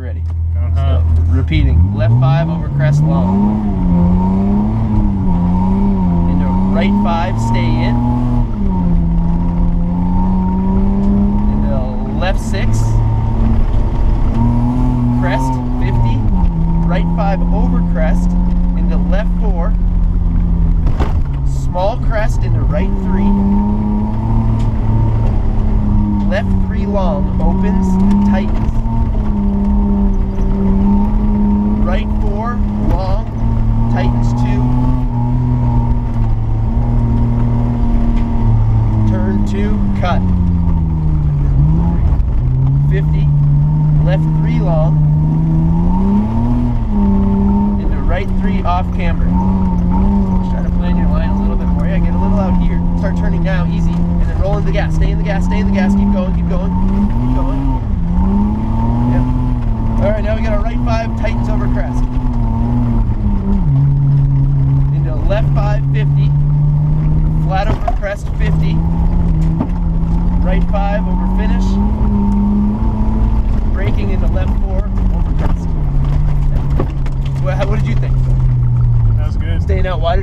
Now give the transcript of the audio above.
Ready. Uh-huh. So, repeating. Left five over crest long. Into right five, stay in. Into left six. Crest, 50. Right five over crest. Into left four. Small crest into right three. Left three long opens and tightens. Right four long tightens two. Turn two cut. 50. Left three long. Into right three off camber. Just try to plan your line a little bit more. Yeah, get a little out here. Start turning now, easy. And then roll in the gas. Stay in the gas, stay in the gas. Keep going, keep going. Keep going into a right five, tightens over crest. Into a left five, 50. Flat over crest, 50. Right five over finish. Braking into left four, over crest. What, did you think? That was good. Staying out wide.